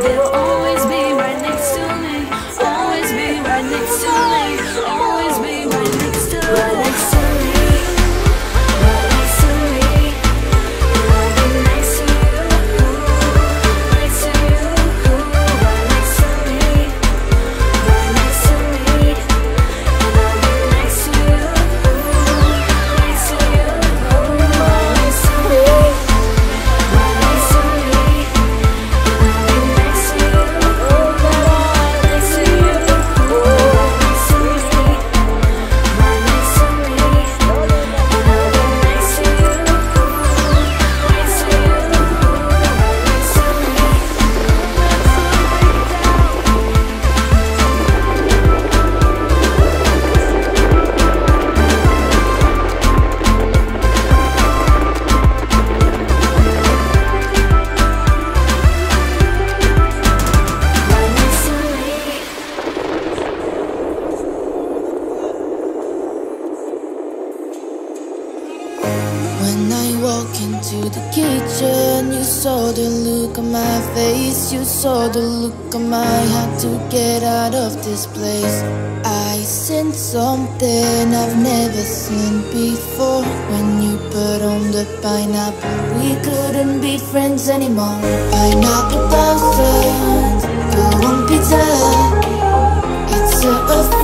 They were always to the kitchen. You saw the look on my face. You saw the look on my heart to get out of this place. I sense something I've never seen before. When you put on the pineapple We couldn't be friends anymore. Pineapple blossoms Go on pizza. It's a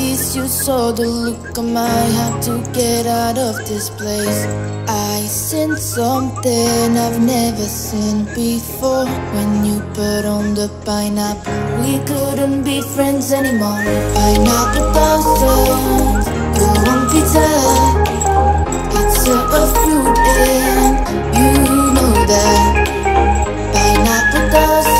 face You saw the look on my Had to get out of this place. I sense something I've never seen before. When you put on the pineapple We couldn't be friends anymore. Pineapple toasted Go on pizza. It's a fruit and You know that. Pineapple toasted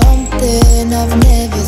something I've never